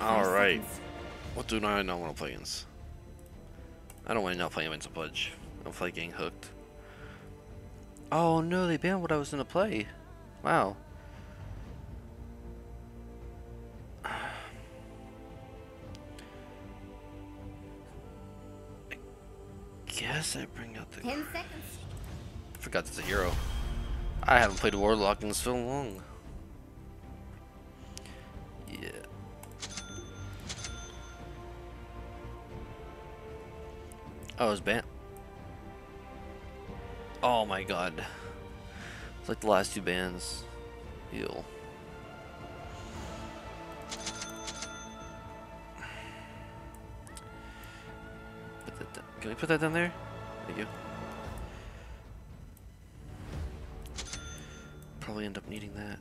Alright. What do I not want to play against? I don't want to not play against a Pudge. I don't play getting hooked. Oh no, they banned what I was gonna play. Wow. I guess I bring out the. Ten seconds. Forgot there's a hero. I haven't played Warlock in so long. Oh, it's banned. Oh my god. It's like the last two bands. Heal. Can we put that down there? Thank you. Probably end up needing that.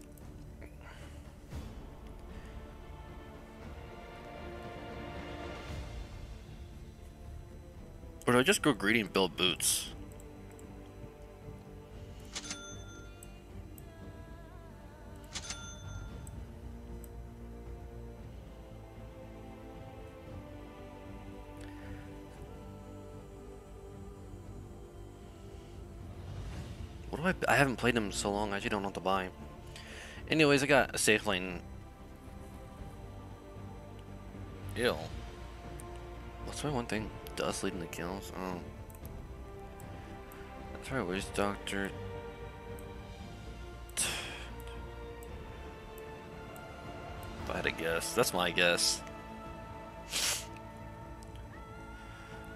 I just go greedy and build boots? What do I? I haven't played him so long. I actually don't know what to buy. Anyways, I got a safe lane. Ill. What's my one thing? Dust leading the kills. Oh. That's right. Where's? If I had a guess, that's my guess.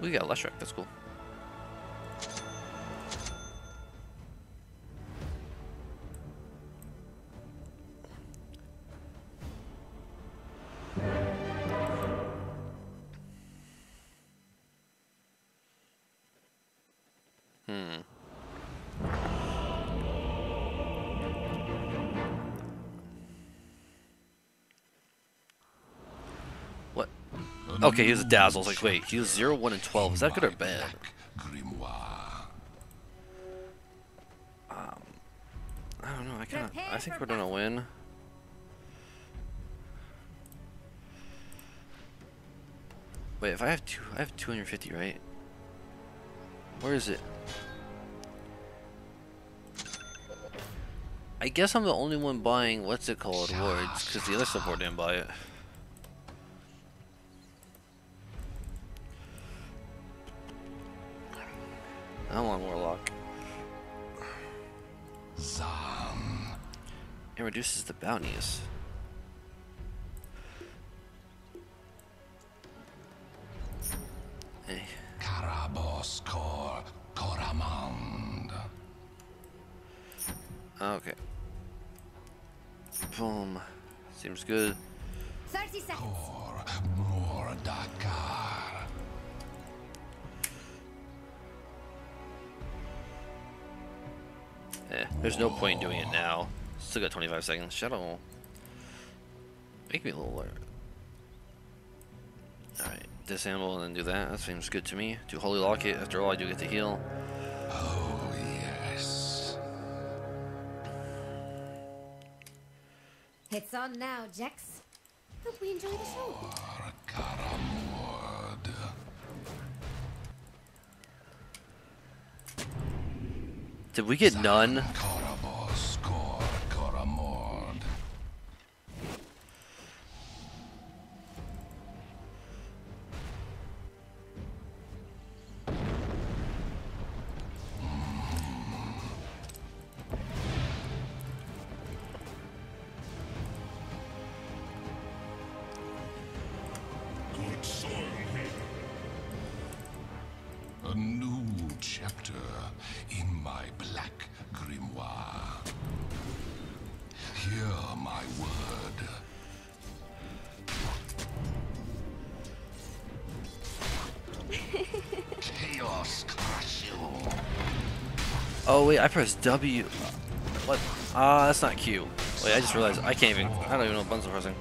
We got Leshrac. That's cool. Okay, he was a dazzle. I was like, wait, he was 0, 1, and 12. Is that good or bad? Grimoire. I don't know. I kind of. I think we're gonna win. Wait, if I have two, I have 250, right? Where is it? I guess I'm the only one buying what's it called wards because the other support didn't buy it. I want warlock. Zan. It reduces the bounties. No point in doing it now. Still got 25 seconds. Shadow. Make me a little alert. Alright, disassemble and then do that. That seems good to me. Do Holy Locket. After all, I do get to heal. Oh, yes. It's on now, Jax. Hope we enjoy the show. Did we get none? Wait, I pressed W. What? Ah, that's not Q. Wait, I just realized I can't even. I don't even know what buttons I'm pressing.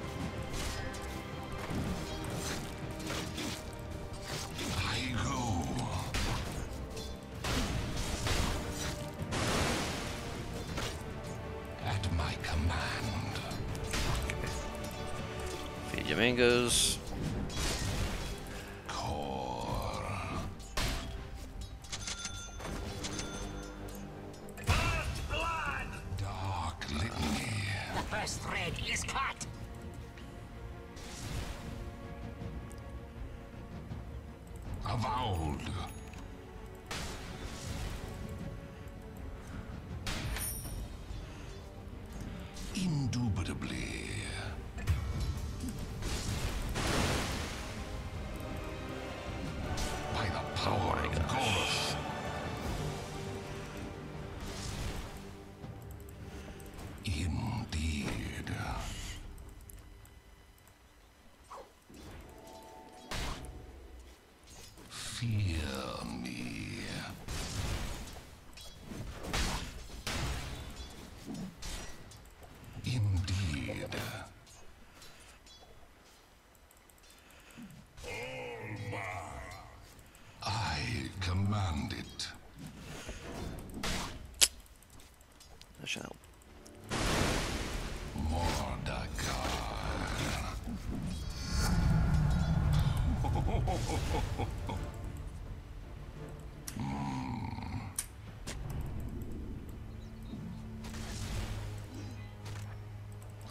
First thread is cut. That should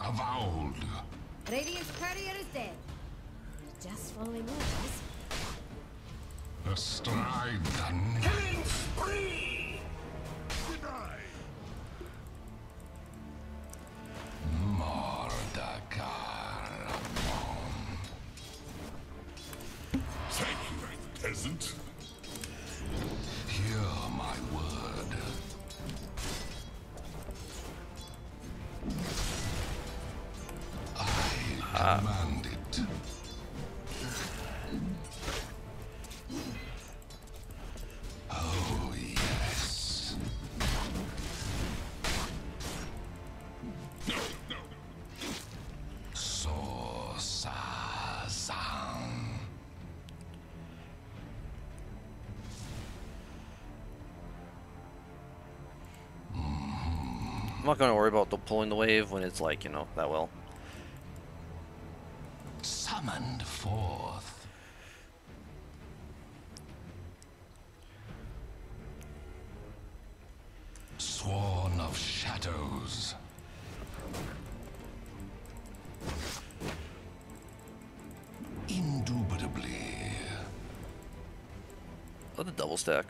Avowed. Radiant's courier is dead. Just following orders. Astride the Killing spree! Not gonna worry about the pulling the wave when it's like, you know, that well. Summoned forth. Sworn of shadows. Indubitably. Oh, the double stack.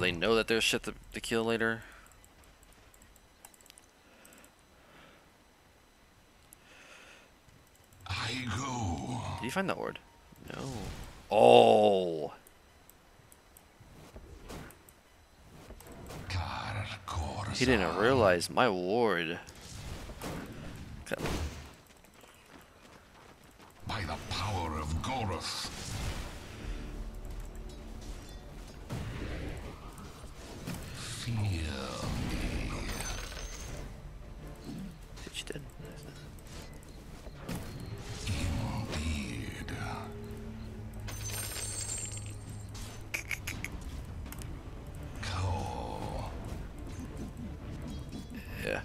So they know that there's shit to, to kill later. I go. Did you find that word? No. Oh. He didn't realize my ward. Yeah.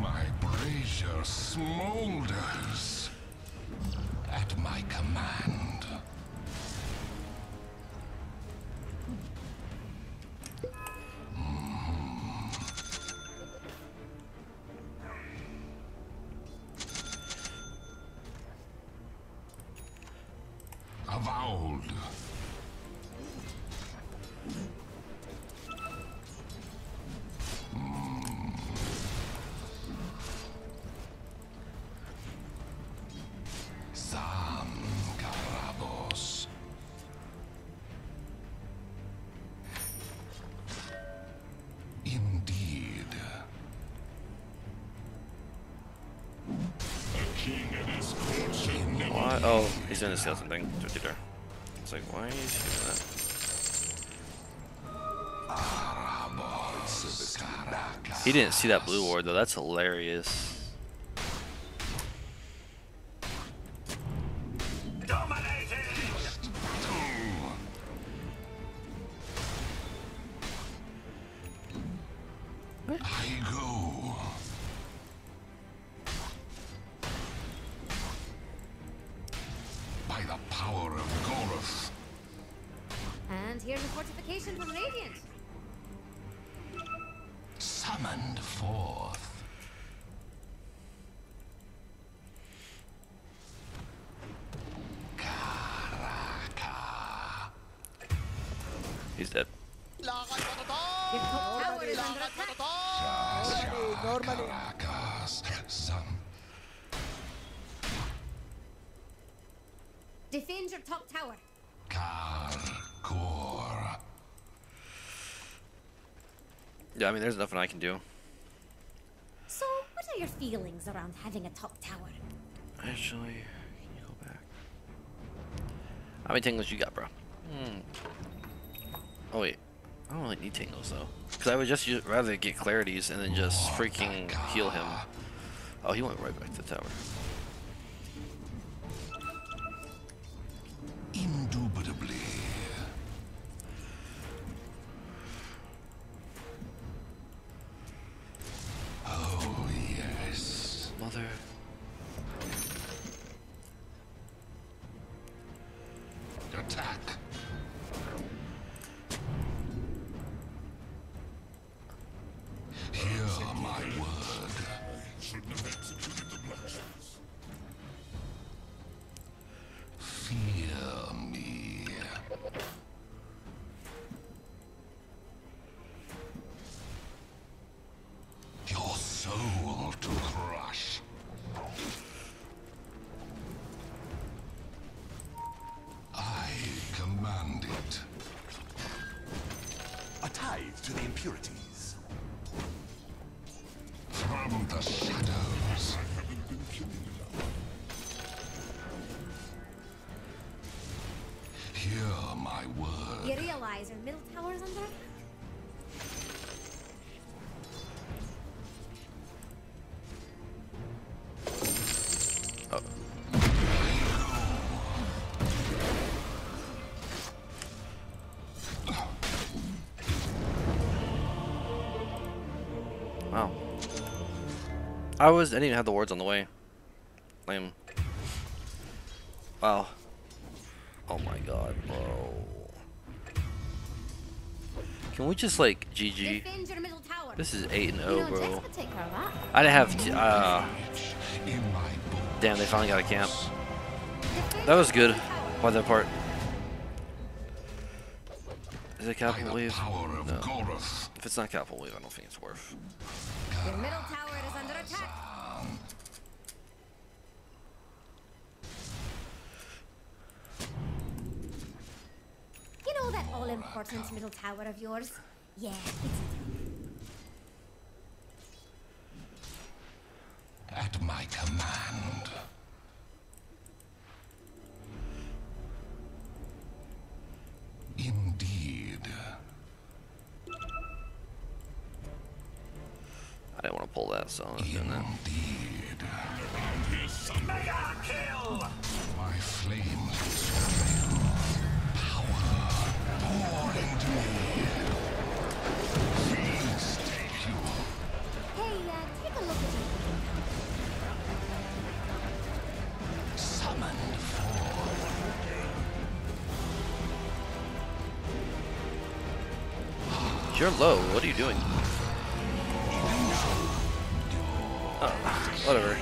My brazier smolders. At my command. Oh, he's doing the skeleton thing. Just there. It's like, why is he doing that? He didn't see that blue ward though. That's hilarious. Fortification from Radiant. summoned forth. Karaka. He's dead. Your top tower is under attack. Karakas. Some Defend your top tower. Karkor. Yeah, I mean, there's nothing I can do. So, what are your feelings around having a top tower? Actually, can you go back? How many tingles you got, bro? Hmm. Oh wait, I don't really need tingles though, because I would just u- rather get clarities and then just freaking heal him. Oh, he went right back to the tower. Attack. Realize your middle tower is under attack? Oh. Wow. I was. I didn't even have the wards on the way. Lame. Wow. Oh my god, bro. Can we just like GG? Defend your middle tower. This is 8 and you 0, know, bro. take care of that. I didn't have. T uh, In my book. damn, they finally got a camp. That was good middle tower. by their part. Is it By capital the wave? No. If it's not capital wave, I don't think it's worth. Your middle tower is under attack. You know that all-important middle tower of yours? Yeah, it's At my command. Indeed. I didn't want to pull that, so I'm doing that. Indeed. Mega kill! My flames You're low. What are you doing? Oh, whatever.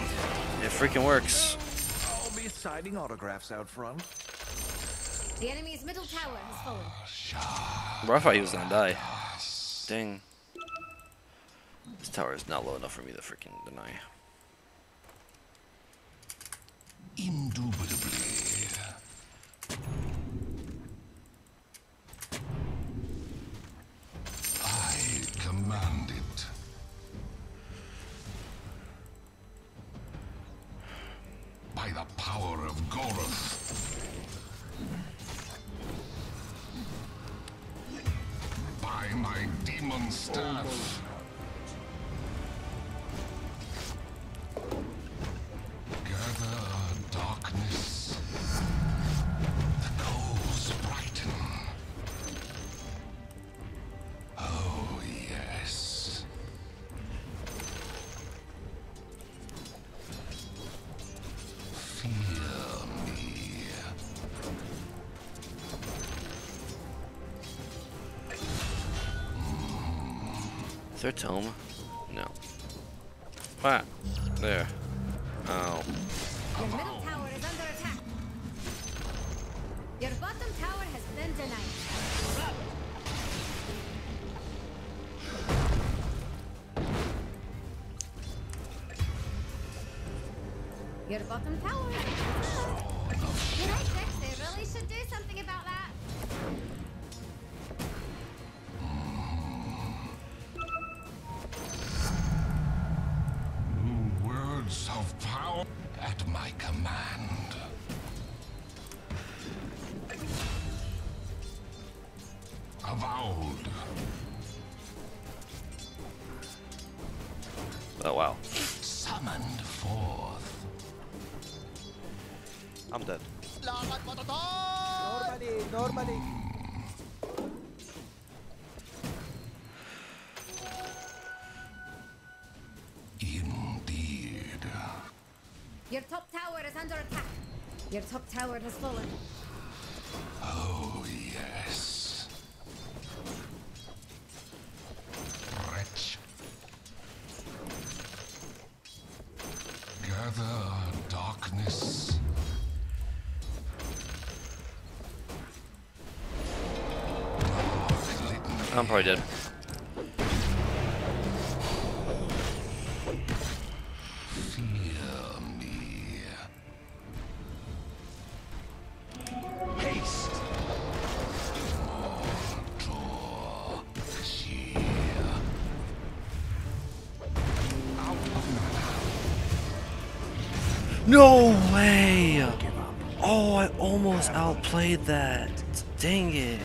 It freaking works. I'll be signing autographs out front. The enemy's middle tower has fallen. Bro, I thought he was gonna die. Dang. This tower is not low enough for me to freaking deny. Indubitably. I command it. By the power of Goroth. By Is there a tome? No. What? There. Oh. Your middle tower is under attack. Your bottom tower has been denied. Your bottom tower. I'm dead. Normally, normally. Indeed. Your top tower is under attack. Your top tower has fallen. I'm probably dead. No way! Oh, I almost outplayed that. Dang it.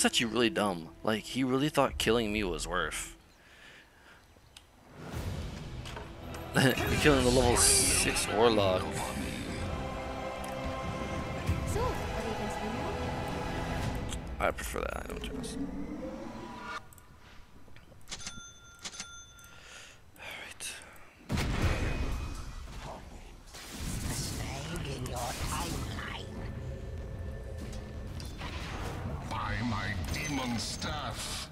Was actually really dumb. Like, he really thought killing me was worth. killing the level 6 Warlock. I prefer that choice. Alright. Staff.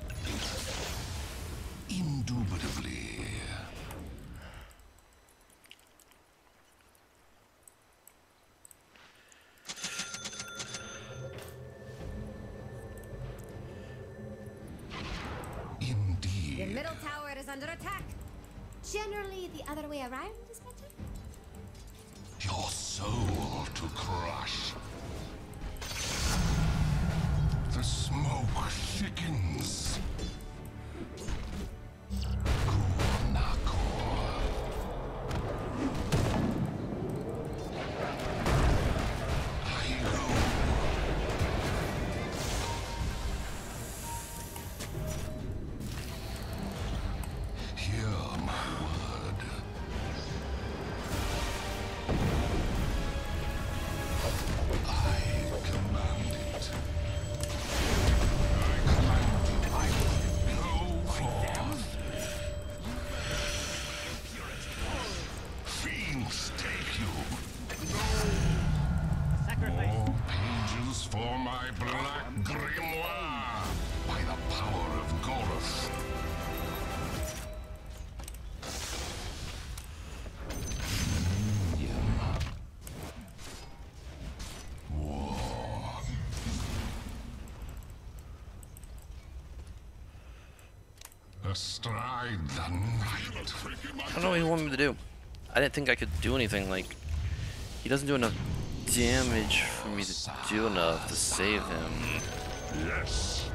Indubitably. Your Indeed. middle tower is under attack. Generally, the other way around Fiends take you. More pages for my black grimoire. By the power of Goroth. Astride the night. I don't know what he wanted me to do. I didn't think I could do anything. Like, he doesn't do enough damage for me to do enough to save him. Yes.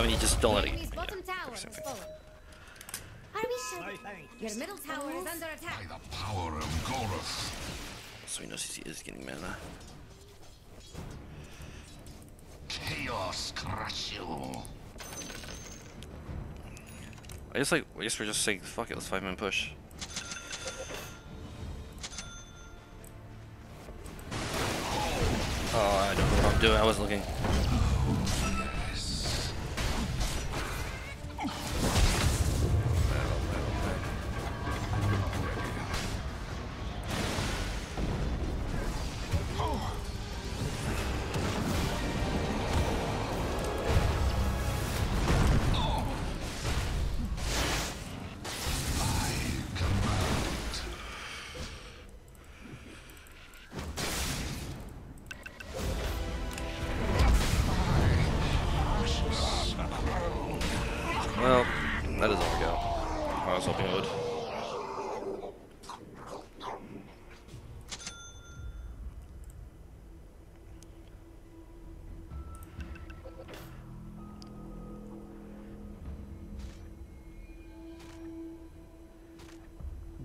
I mean, you just don't let it. Enemy's Yeah. bottom tower. Are we sure? Your middle tower is under By the power of Goroth. So he knows he is getting mana. Chaos crush you. I guess like I guess we're just saying fuck it, let's five man push. Oh, I don't know what I'm doing. I wasn't looking.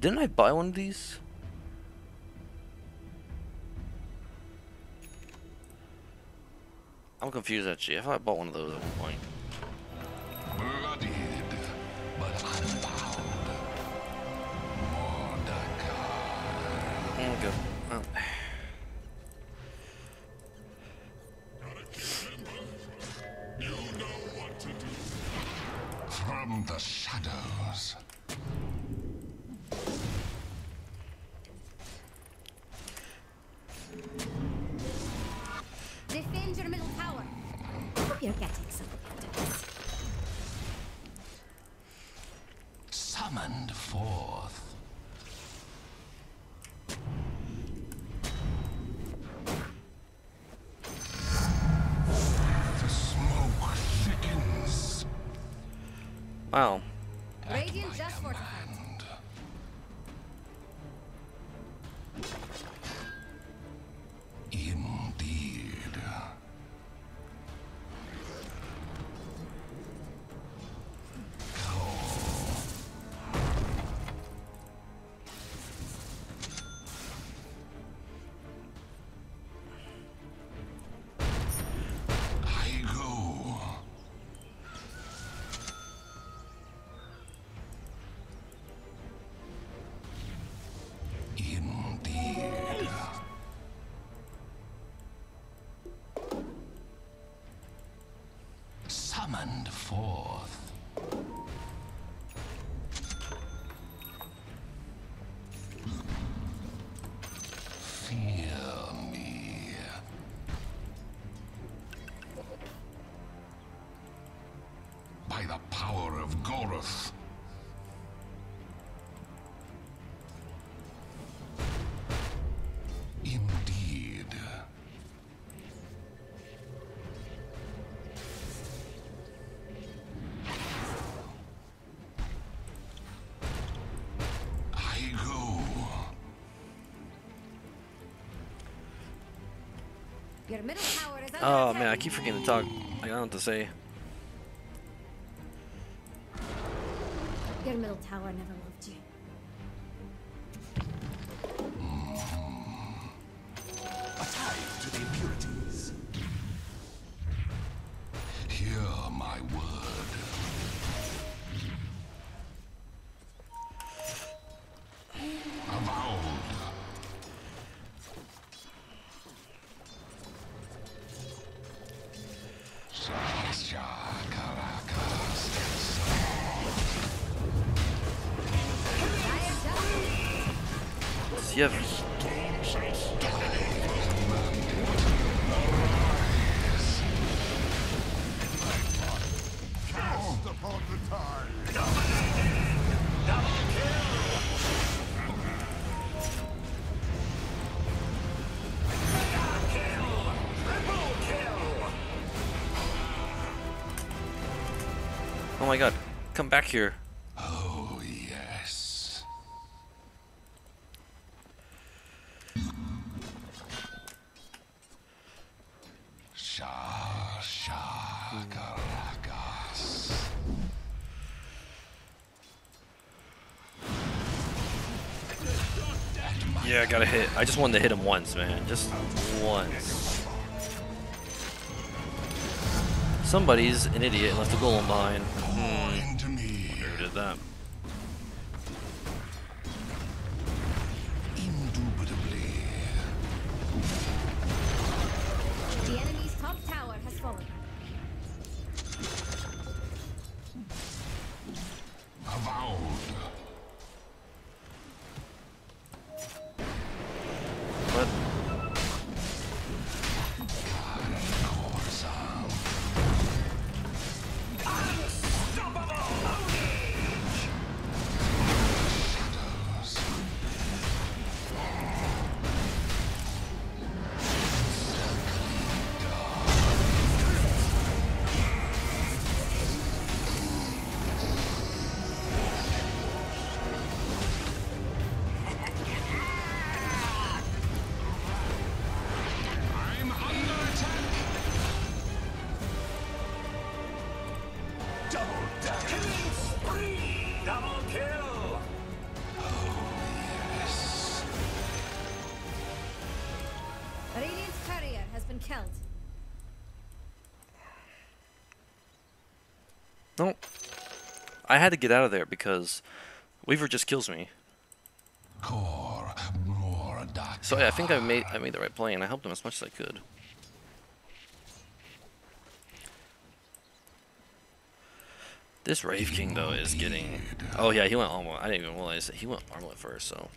Didn't I buy one of these? I'm confused actually. I thought I bought one of those at one point. Summoned forth. The smoke thickens. Wow. Radiant just fortified. Oh man, I keep forgetting to talk. I don't know what to say. Your middle tower never loved you. Oh my god, come back here. Oh, yes. Shah Shakaragas. Yeah, I gotta hit. I just wanted to hit him once, man. Just once. Somebody's an idiot and left a golem behind. Hmm, Into me. who did that? No. I had to get out of there because Weaver just kills me. Core more dark. So yeah, I think I made I made the right play and I helped him as much as I could. This Wraith King though is getting. Oh yeah, he went armlet. I didn't even realize that he went armlet first. So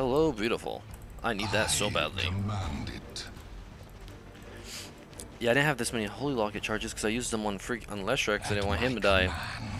Hello, beautiful. I need that so badly. Yeah, I didn't have this many Holy Locket charges because I used them on freak on Leshrac because I didn't want him to die. Command.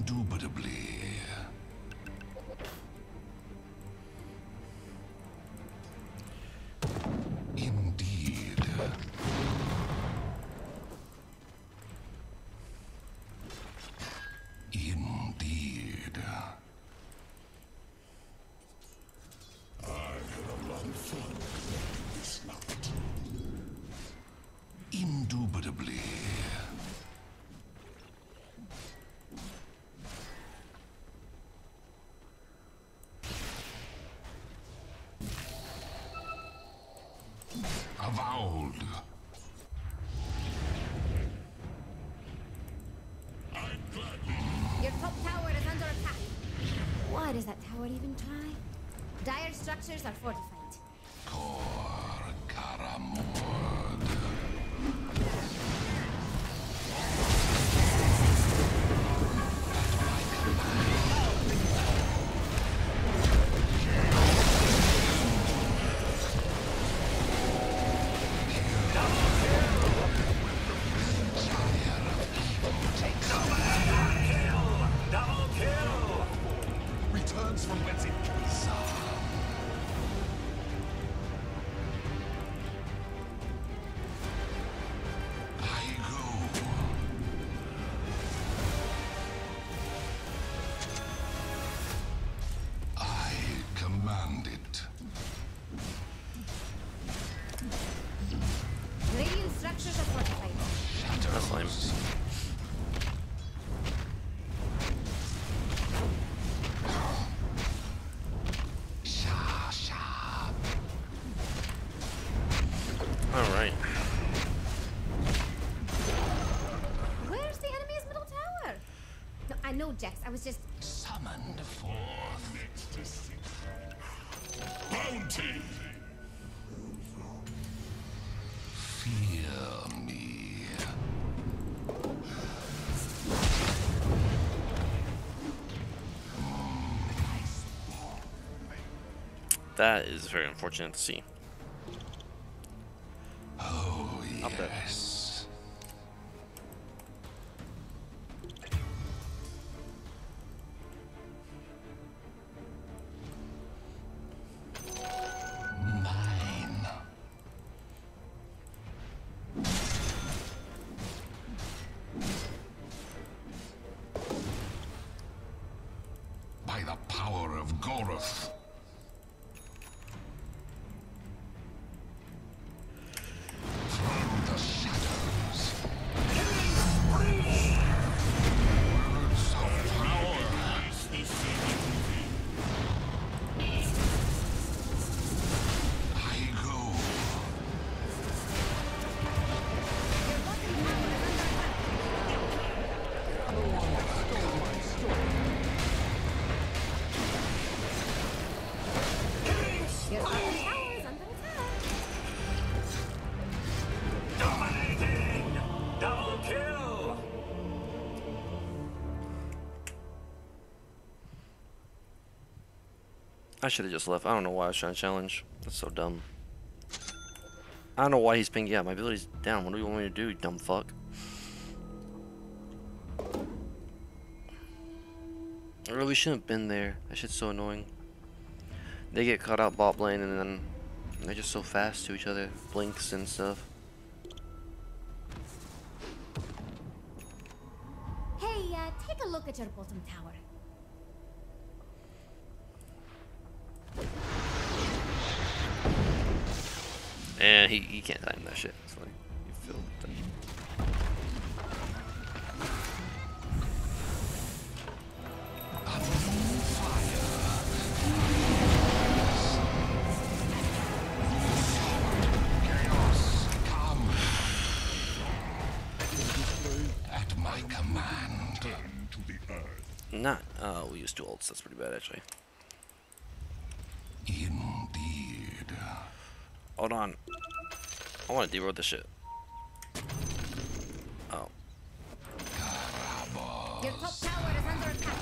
Indubitably. Avowed. Your top tower is under attack. Why does that tower even try? Dire structures are fortified. Know, Jax. I was just. Summoned forth. Next to see. Bounty! Fear me. That is very unfortunate to see. Of I should have just left. I don't know why I was trying to challenge. That's so dumb. I don't know why he's pinging. Yeah, my ability's down. What do you want me to do, you dumb fuck? I really shouldn't have been there. That shit's so annoying. They get caught out bot lane and then they're just so fast to each other. Blinks and stuff. Hey, uh, take a look at your bottom tower. And he, he can't time that shit. It's like, you feel. Not, uh, we used two ults. That's pretty bad, actually. Indeed. Hold on. I want to deroad this shit. Oh. Your top tower is under attack.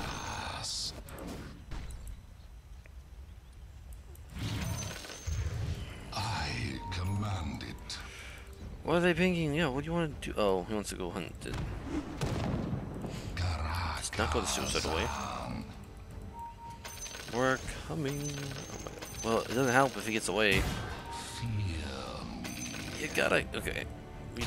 I command it. What are they pinging? Yeah, what do you want to do? Oh, he wants to go hunt. It. Garak. Not go the suicide away. We're coming. Oh my god. Well, it doesn't help if he gets away. You gotta. Okay. We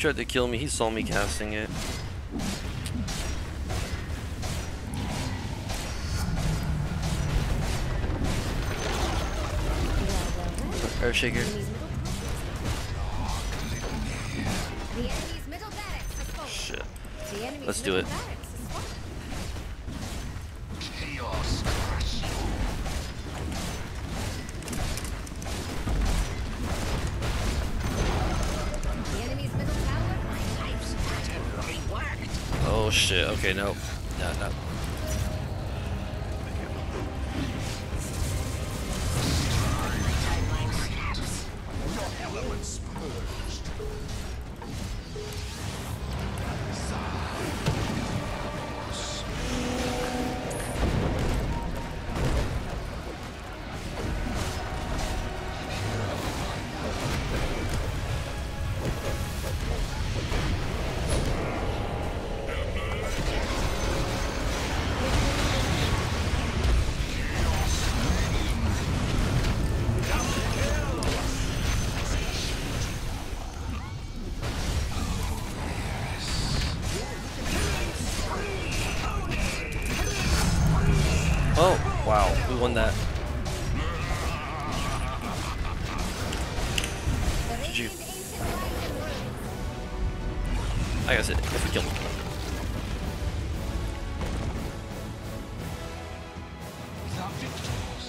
tried to kill me. He saw me casting it. Earthshaker. Enemy's middle The enemy's middle barracks is full. Shit. Let's do it. Okay, no. I guess it. If we kill him.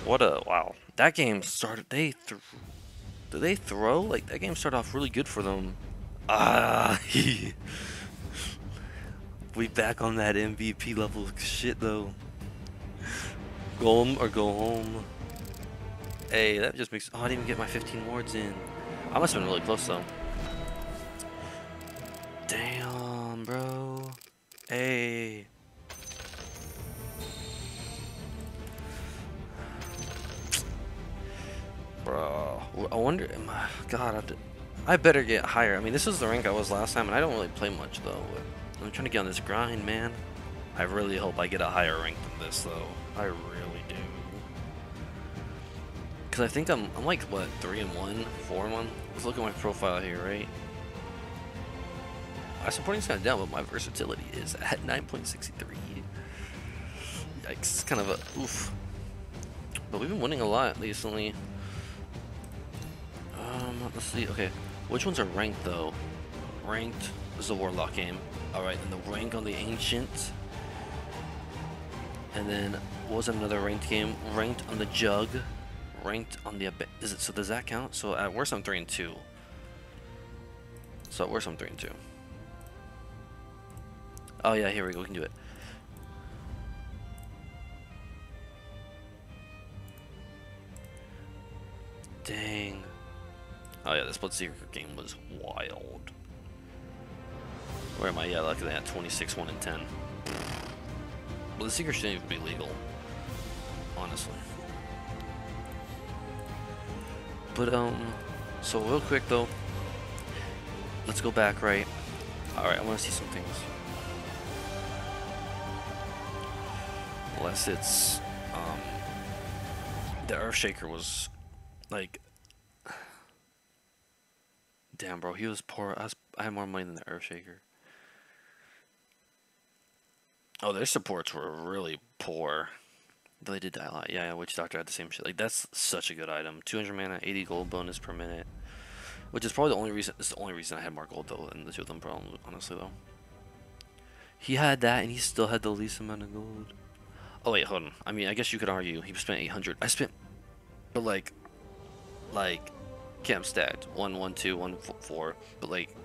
What a wow! That game started. They th did they throw like that game started off really good for them. Ah, we back on that MVP level shit though. Go home or go home. Hey, that just makes. Oh, I didn't even get my 15 wards in. I must have been really close though. Bro. Hey. Bro, I wonder. I- God, I, I better get higher. I mean, this is the rank I was last time, and I don't really play much though. I'm trying to get on this grind, man. I really hope I get a higher rank than this, though. I really do. Cause I think I'm, I'm like what three and one, four and one. Let's look at my profile here, right? My supporting's kind of down, but my versatility is at 9.63. Yikes, it's kind of a oof. But we've been winning a lot recently. Um, let's see. Okay, which ones are ranked though? Ranked is the Warlock game. All right, and the rank on the Ancient. And then was another ranked game? Ranked on the Jug. Ranked on the is it? So does that count? So at worst I'm three and two. So at worst I'm three and two. Oh yeah, here we go. We can do it. Dang. Oh yeah, this Split Secret game was wild. Where am I? Yeah, look at that. 26, 1 and 10. Well, the Secret shouldn't even be legal. Honestly. But, um, so real quick though, let's go back, right? Alright, I want to see some things. Unless it's, um, the Earthshaker was, like, damn, bro, he was poor. I, was, I had more money than the Earthshaker. Oh, their supports were really poor. They did die a lot. Yeah, yeah, Witch Doctor had the same shit. Like, that's such a good item. 200 mana, 80 gold bonus per minute. Which is probably the only reason, it's the only reason I had more gold, though, than the two of them, probably, honestly, though. He had that, and he still had the least amount of gold. Oh, wait, hold on. I mean, I guess you could argue he spent 800. I spent, but, like, like, camp stacked. one one two one four. But, like,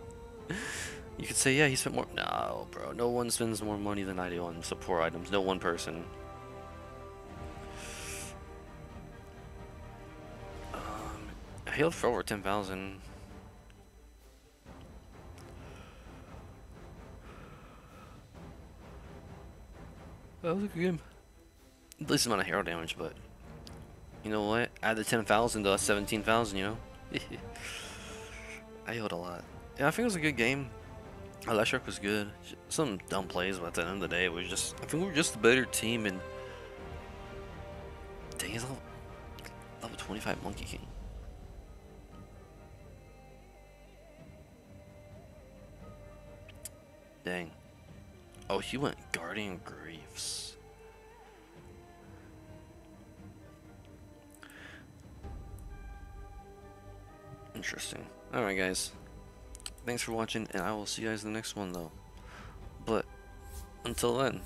you could say, yeah, he spent more. No, bro. No one spends more money than I do on support items. No one person. Um, I healed for over 10,000. That was a good game. Least amount of hero damage, but you know what? Add the 10,000 to 17,000, you know? I healed a lot. Yeah, I think it was a good game. Electric was good. Some dumb plays, but at the end of the day, it was just. I think we were just a better team, and. Dang, he's level, level 25 Monkey King. Dang. Oh, he went Guardian Greaves. Interesting. Alright, guys. Thanks for watching, and I will see you guys in the next one, though. But, until then,